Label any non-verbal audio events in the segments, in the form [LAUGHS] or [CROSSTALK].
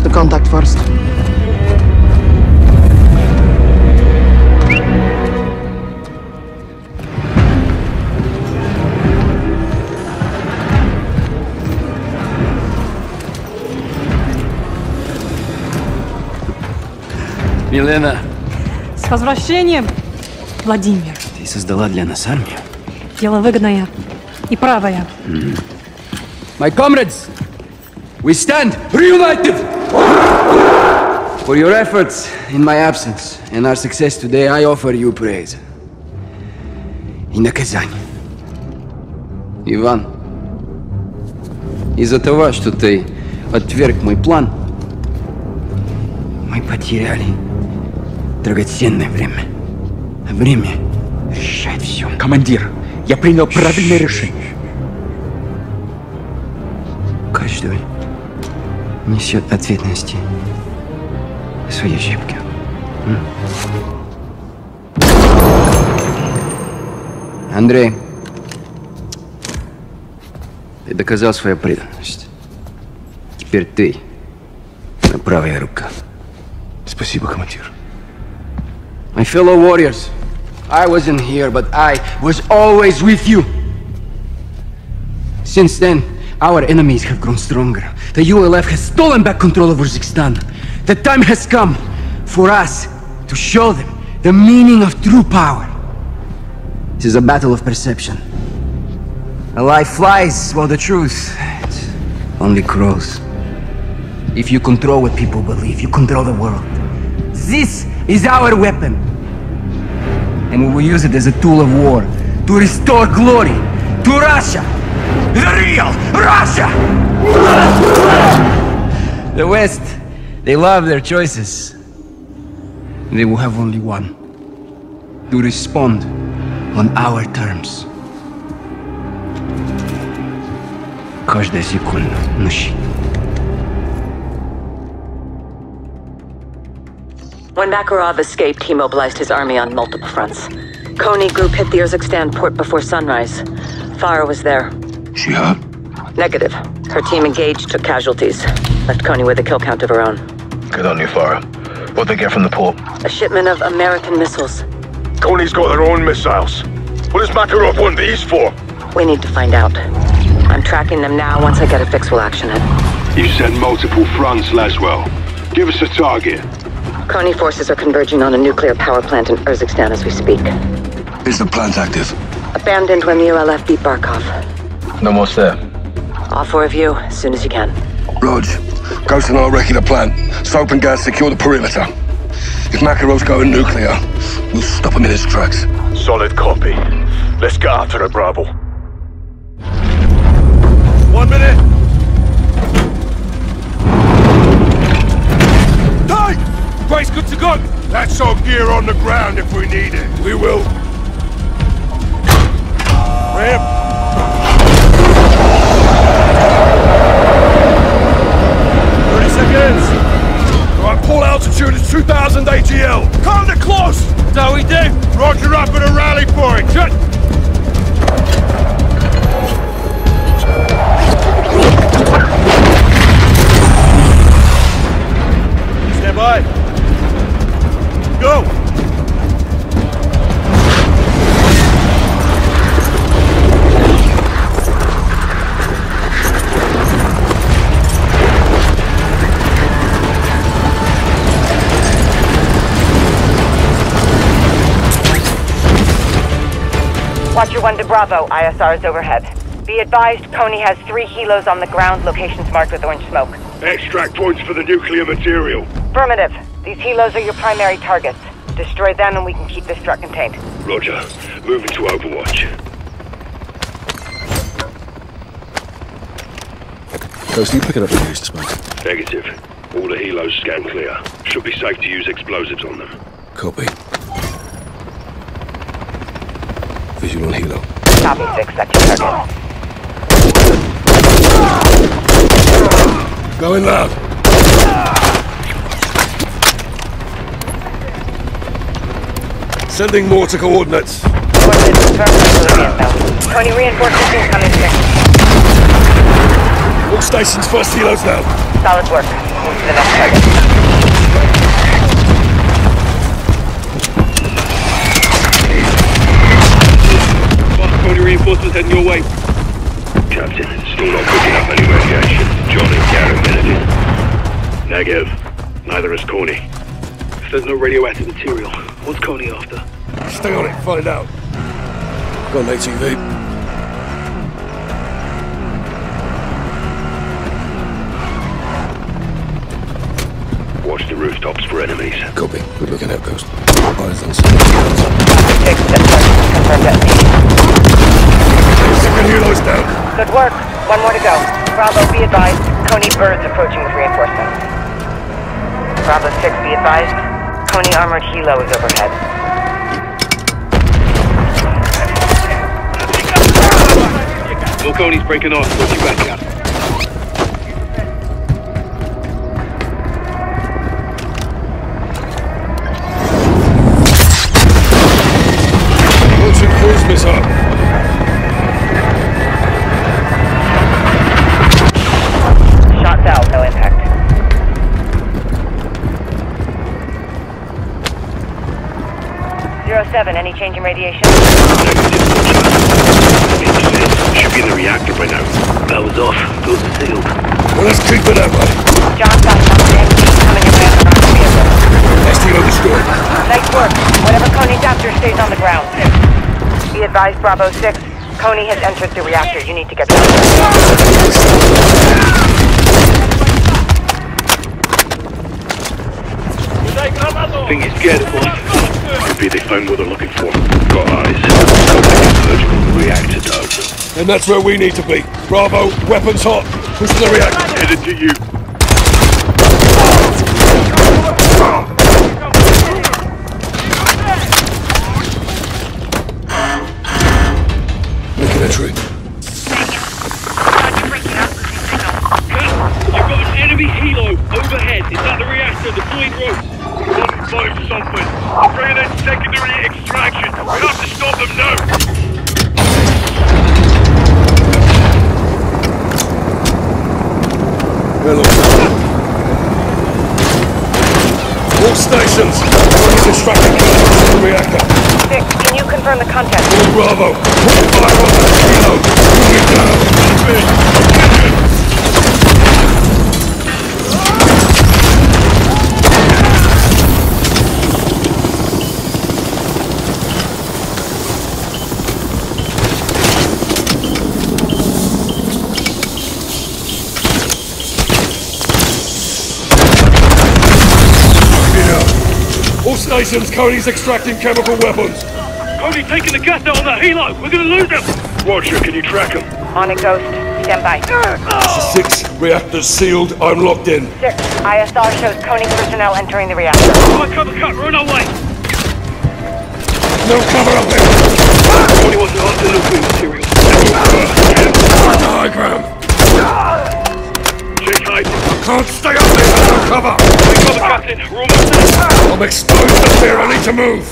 have to contact first. Милена, С возвращением, Владимир. ты создала для нас армию? Дело выгодное и правое. My comrades, we stand reunited! For your efforts in my absence and our success today, I offer you praise. И наказание. Иван, из-за того, что ты отверг мой план, мы потеряли драгоценное время. Время решает все. Командир, я принял правильное решение. Каждый несет ответственности свои. М? Андрей, ты доказал свою преданность. Теперь ты моя правая рука. Спасибо, командир. My fellow warriors, I wasn't here, but I was always with you. Since then, our enemies have grown stronger. The ULF has stolen back control of Urzikstan. The time has come for us to show them the meaning of true power. This is a battle of perception. A lie flies while the truth only grows. If you control what people believe, you control the world. This is our weapon. And we will use it as a tool of war to restore glory to Russia. The real Russia! The West, they love their choices. They will have only one. To respond on our terms. Каждая секунда на. When Makarov escaped, he mobilized his army on multiple fronts. Konni group hit the Urzikstan port before sunrise. Farah was there. She hurt? Negative. Her team engaged, took casualties. Left Konni with a kill count of her own. Good on you, Farah. What'd they get from the port? A shipment of American missiles. Konni's got their own missiles. What does Makarov want these for? We need to find out. I'm tracking them now. Once I get a fix, we'll action it. You said multiple fronts, Laswell. Give us a target. Konni forces are converging on a nuclear power plant in Urzikstan as we speak. Is the plant active? Abandoned when the ULF beat Barkov. No more there? All four of you, as soon as you can. Rog, Ghost and I'll wrecking the plant. Soap and Gaz secure the perimeter. If Makarov's going nuclear, we'll stop him in his tracks. Solid copy. Let's get after it, Bravo. One minute! Hey! Brace good to go! That's our gear on the ground if we need it. We will. Ramp! Altitude is 2,000 ATL. Kinda close! How we do. Roger up at a rally point. Shut! Stand by. Go! Watcher 1 to Bravo, ISR is overhead. Be advised, Konni has three helos on the ground, locations marked with orange smoke. Extract points for the nuclear material. Affirmative. These helos are your primary targets. Destroy them and we can keep this truck contained. Roger. Moving to Overwatch. Ghost, you pick it up and use this, Negative. All the helos scan clear. Should be safe to use explosives on them. Copy. Visual on helo. Copy 6, that's your target. Going loud. Sending more to coordinates. Coordinates confirmed for the inbound. Konni reinforcements incoming six. All stations, first helos now. Solid work. Move to the next target. Reinforcements heading your way. Captain, still not picking up any radiation. John and Garrett minute Negative. Neither is Konni. If there's no radioactive material, what's Konni after? Stay on it, find out. Got an ATV. Watch the rooftops for enemies. Copy. Good looking outpost. Eyes on Six, dispatch. Confirmed destination. Second helos down. Good work. One more to go. Bravo, be advised. Konni birds approaching with reinforcements. Bravo 6, be advised. Konni armored helo is overhead. No Konni's breaking off. Watch your back, Cap. 7, any change in radiation? Should be in the reactor by now. That was off. Doors are sealed. Well, let's creep it up, buddy. John's got another MG coming around the vehicle. STO destroyed. Nice work. Whatever Konni's after stays on the ground. Be advised, Bravo 6. Konni has entered the reactor. You need to get down. I think he's scared, of us. Could be they found what they're looking for. Got eyes. Surgical reactor down. And that's where we need to be. Bravo, weapons hot. Push to the reactor. Headed to you. Making entry. You've got an enemy helo overhead. Is that the reactor deploying ropes? One five something. Bringing in secondary extraction. We have to stop them now. Hello. All stations. Konni's extracting chemicals the reactor. 6, can you confirm the content? Bravo. Put fire on that helo. Move it down. All stations, Konni's extracting chemical weapons. Cody taking the gas out on that helo. We're gonna lose him. Roger, can you track him? On it, Ghost. Stand by. Six reactors sealed. I'm locked in. 6, ISR shows Konni personnel entering the reactor. My cover cut. We're on our way. No cover up there. Cody wasn't after nuclear material. High ground. Check height. Can't stay up there. No cover. Cover, Captain. We're almost there. I'm exposed up here. I need to move.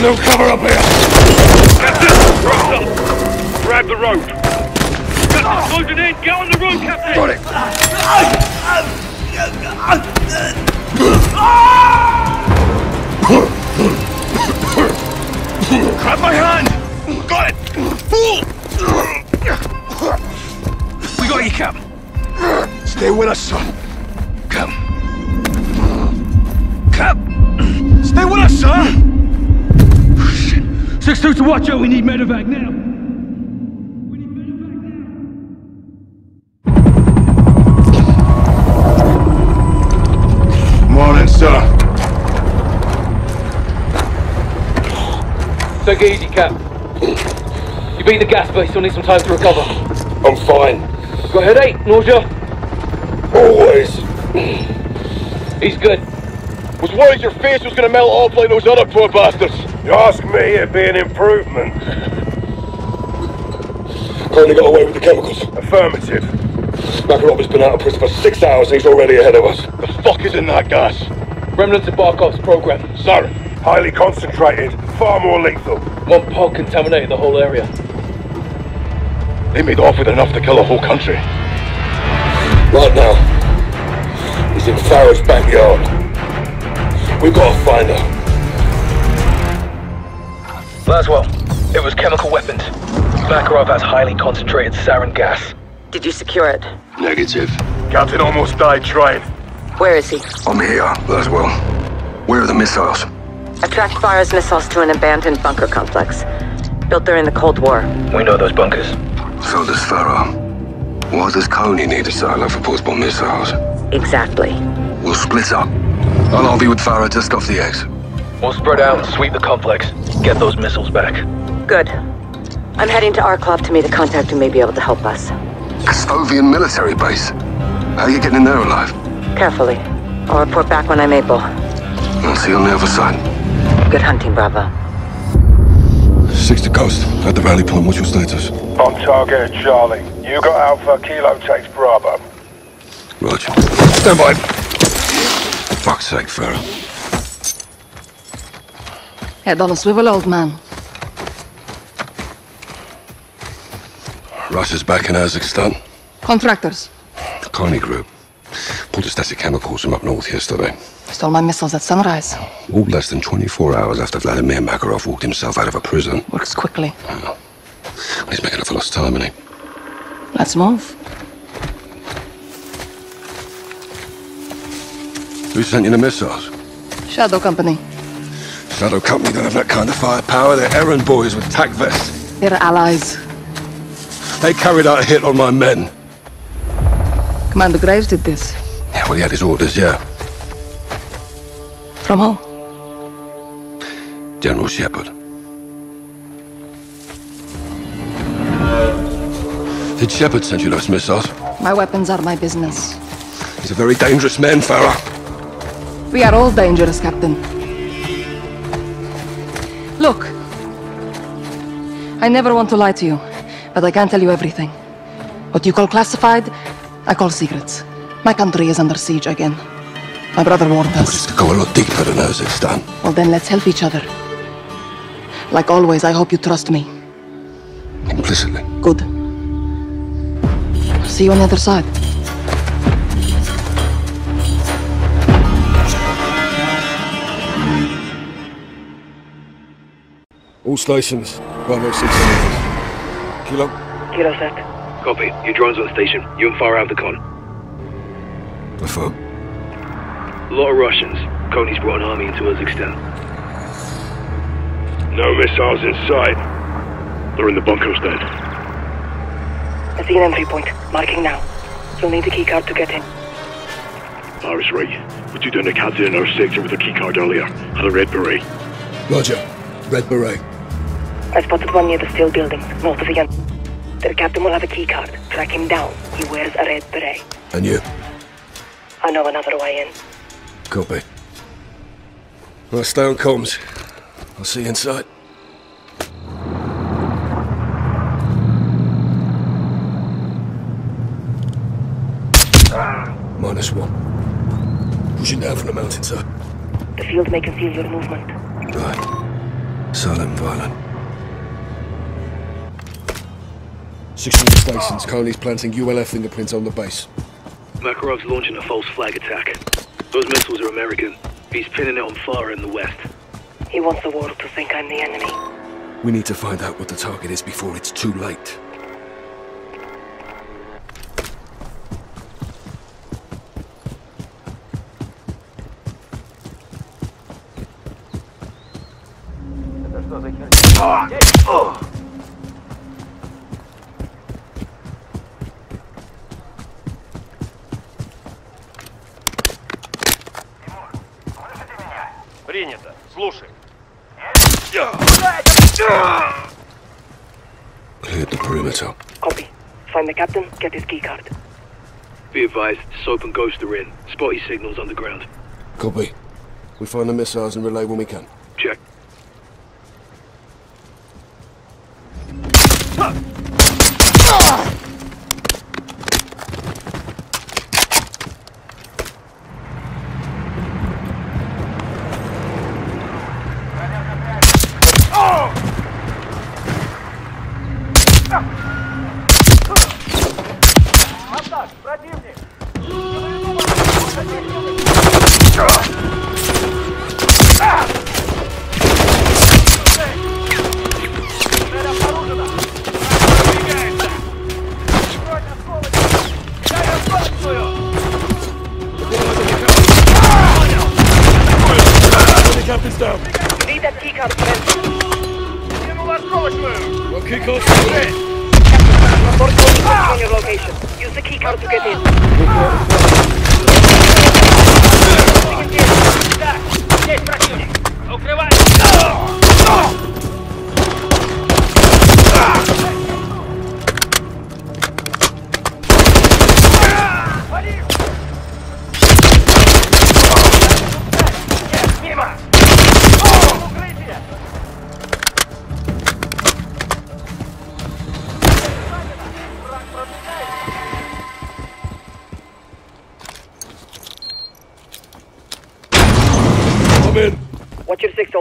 No cover up here. Captain, ropes up. Grab the rope. Captain, closing in. Get on the rope, Captain. Got it. Grab my hand. Got it. Fool. We got you, Cap. Stay with us, son. Come. Cap. Stay with us, son. Six two to watch out. We need medevac now. Morning, sir. Take it easy, Cap. You beat the gas, but you still need some time to recover. I'm fine. Got a headache? Nausea? Always. He's good. Was worried your face was gonna melt off like those other poor bastards. You ask me, it'd be an improvement. Konni got away with the chemicals. Affirmative. Makarov has been out of prison for six hours and he's already ahead of us. The fuck is in that gas? Remnants of Barkov's program. Sir, highly concentrated, far more lethal. One pod contaminated the whole area. They made off with enough to kill a whole country. Right now, he's in Farah's backyard. We gotta find her. Laswell, it was chemical weapons. Makarov has highly concentrated sarin gas. Did you secure it? Negative. Captain almost died trying. Where is he? I'm here, as well. Where are the missiles? I tracked Farah's missiles to an abandoned bunker complex. Built during the Cold War. We know those bunkers. So does Farah. Why does Konni need a silo for portable missiles? Exactly. We'll split up. I'll all be with Farah just off the eggs. We'll spread out and sweep the complex. Get those missiles back. Good. I'm heading to Arklov to meet a contact who may be able to help us. Kastovian military base. How are you getting in there alive? Carefully. I'll report back when I'm able. I'll see you on the other side. Good hunting, Bravo. Six to coast. At the rally point, what's your status? On target Charlie. You got Alpha, Kilo takes Bravo. Roger. Stand by. Fuck's sake, Farah. Head on a swivel, old man. Russia's back in Urzikstan. Contractors. The Group. Pulled a static chemicals from up north yesterday. Stole my missiles at sunrise. All less than 24 hours after Vladimir Makarov walked himself out of a prison. Works quickly. He's making up for lost time, isn't he? Let's move. Who sent you the missiles? Shadow Company. Shadow Company don't have that kind of firepower. They're errand boys with tac vests. They're allies. They carried out a hit on my men. Commander Graves did this. Yeah, well, he had his orders, yeah. From who? General Shepherd. Did Shepherd send you those missiles? My weapons are my business. He's a very dangerous man, Farah. We are all dangerous, Captain. Look. I never want to lie to you, but I can't tell you everything. What you call classified, I call secrets. My country is under siege again. My brother warned us. Could go a lot deeper than Urzikstan. Well, then let's help each other. Like always, I hope you trust me. Implicitly. Good. See you on the other side. All stations. Bravo 6 Kilo. Kilo set. Copy. Your drone's on the station. You and Farah have the con. Affirm. A lot of Russians. Konni's brought an army into Urzikstan. No missiles in sight. They're in the bunkers then. I see an entry point. Marking now. You'll need the keycard to get in. Farah's right. But you done a captain in our sector with a keycard earlier. Had a red beret. Roger. Red Beret. I spotted one near the steel building, north of the end. The captain will have a keycard. Track him down. He wears a red beret. And you? I know another way in. Copy. Well, stay on comms. I'll see you inside. Minus one. Pushing down from the mountainside. The field may conceal your movement. Right. Silent violent. 600 stations, Konni's planting ULF fingerprints on the base. Makarov's launching a false flag attack. Those missiles are American. He's pinning it on fire in the west. He wants the world to think I'm the enemy. We need to find out what the target is before it's too late. Ah! Oh. The captain, get his keycard. Be advised, Soap and Ghost are in. Spotty signals underground. Copy. We find the missiles and relay when we can.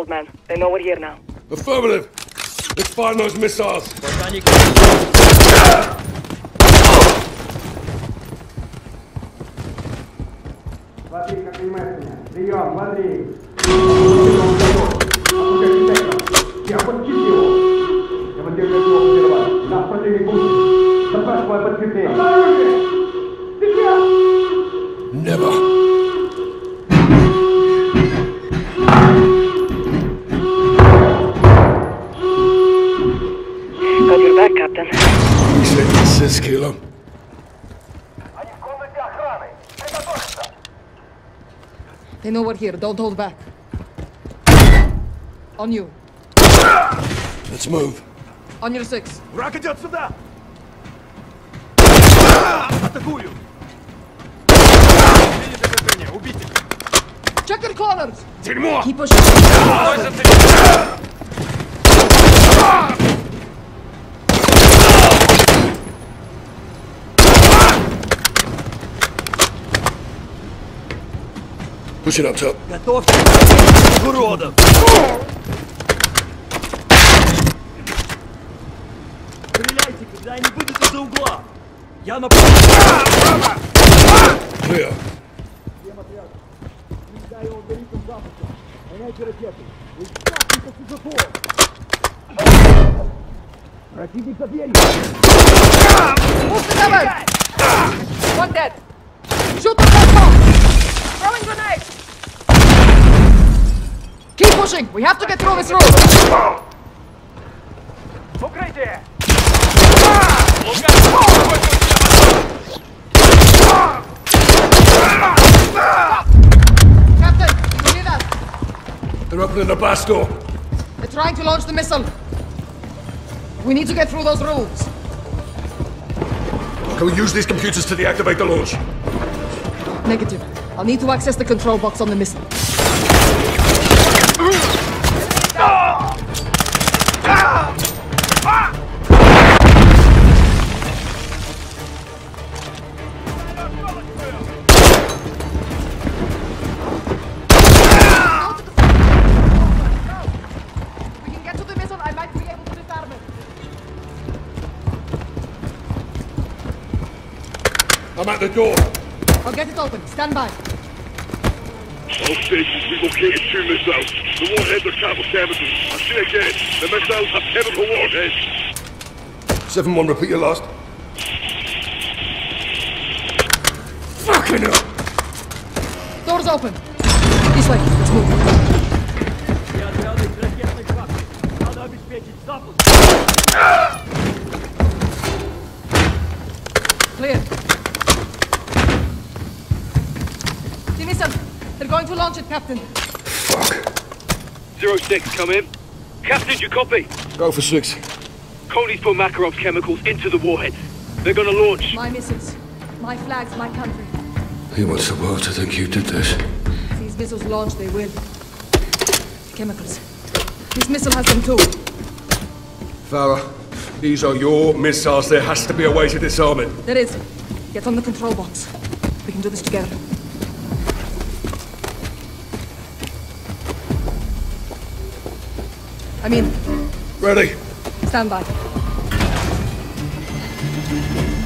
old man. They know we're here now. Affirmative. Let's find those missiles. Смотри, как понимаешь меня. Прием, смотри. They know we're here. Don't hold back. On you. Let's move. On your six. Враг идет сюда! Атакую! Убейте! Check your corners. Дерьмо! Keep pushing. Пусть нам цел. Готовьте уродов! Стреляйте, когда они выйдут из-за угла! Я на... Жио! Всем отряд! Передай его горитом запуска! Гоняйте ракеты! И стапнитесь из затвора! Противник за дверью! Пусто давай! Вот это! Что ты Throwing grenade. Keep pushing. We have to get through this room. Captain, you hear that? They're opening the blast door. They're trying to launch the missile. We need to get through those rooms. Can we use these computers to deactivate the launch? Negative. I'll need to access the control box on the missile. I'm at the door. I'll get it open. Stand by. All stations, we've located two missiles. The warheads are travel chemicals. I say again, the missiles have chemical warheads. 7-1, repeat your last. Fucking hell! Doors open. This way. Let's move. Я [LAUGHS] launch it, Captain. Fuck. Zero six, come in. Captain, you copy? Go for six. Konni's put Makarov's chemicals into the warheads. They're gonna launch. My missiles. My flags, my country. He wants the world to think you did this. If these missiles launch, they will. Chemicals. This missile has them too. Farah, these are your missiles. There has to be a way to disarm it. There is. Get on the control box. We can do this together. I'm in. Ready? Stand by.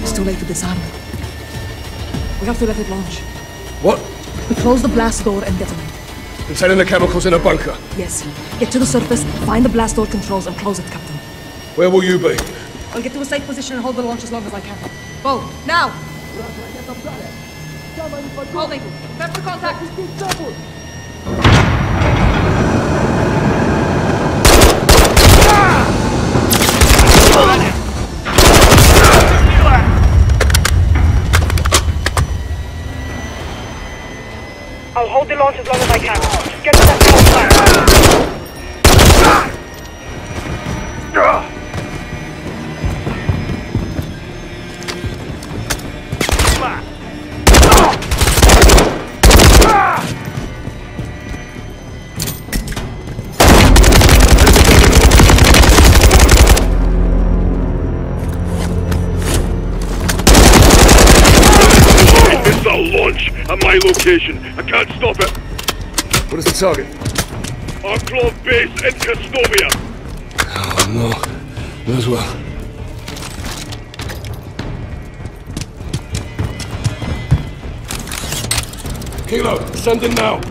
It's too late to disarm. We have to let it launch. What? We close the blast door and detonate. Containing the chemicals in a bunker. Yes. Get to the surface, find the blast door controls, and close it, Captain. Where will you be? I'll get to a safe position and hold the launch as long as I can. Go, now! Holding. Prep for contact. Launch as long as I can. Get to that tower Missile launch at my location. I can't stop it. What is the target? Arklov base in Kastovia. Oh, no. As well. Kilo, send in now.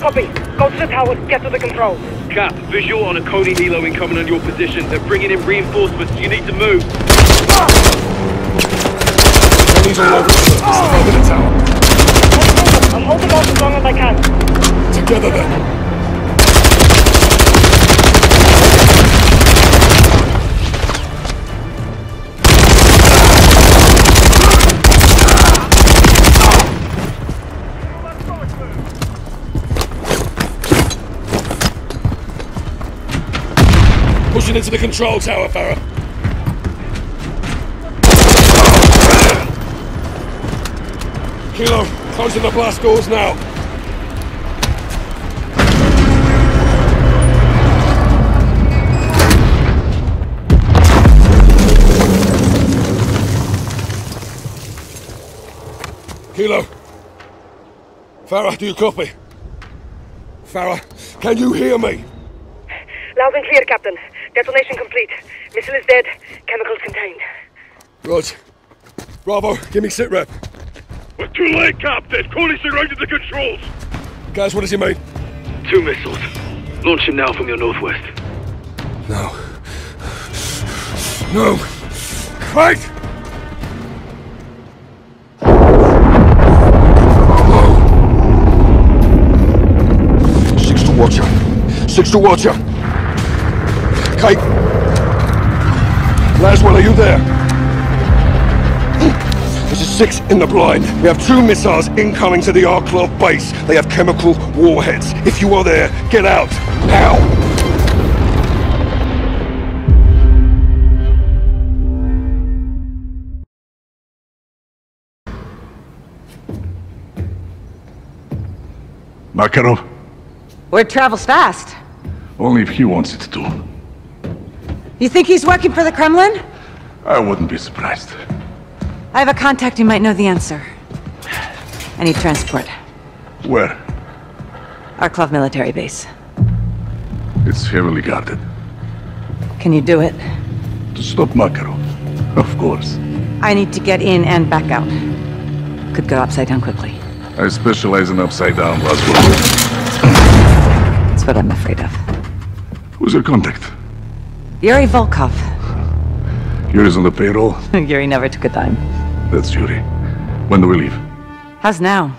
Copy. Go to the tower, get to the controls. Cap, visual on a Konni helo incoming on your position. They're bringing in reinforcements. You need to move. Enemies all over the place. Over the tower. I'm holding on as long as I can. Together then. Pushing into the control tower, Farah. Kilo, closing the blast doors now. Kilo. Farah, do you copy? Farah, can you hear me? Loud and clear, Captain. Detonation complete. Missile is dead. Chemicals contained. Rog. Bravo, give me sit rep. We're too late, Captain. Konni surrounded the controls. Guys, what does he mean? Two missiles. Launch Launching now from your northwest. No. No. Fight! Six to Watcher. Kite. Laswell, are you there? This is six in the blind. We have two missiles incoming to the Arklov base. They have chemical warheads. If you are there, get out. Now! Makarov? Word travels fast. Only if he wants it to. You think he's working for the Kremlin? I wouldn't be surprised. I have a contact who might know the answer. I need transport. Where? Arklov military base. It's heavily guarded. Can you do it? To stop Makarov. Of course. I need to get in and back out. Could go upside down quickly. I specialize in upside down Laswell. That's what I'm afraid of. Who's your contact? Yuri Volkov. Yuri's on the payroll. [LAUGHS] Yuri never took a dime. That's Yuri. When do we leave? How's now?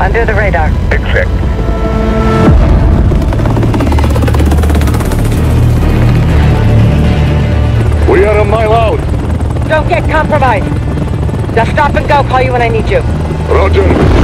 Under the radar. Exact. We are a mile out. Don't get compromised. Now stop and go. Call you when I need you. Roger.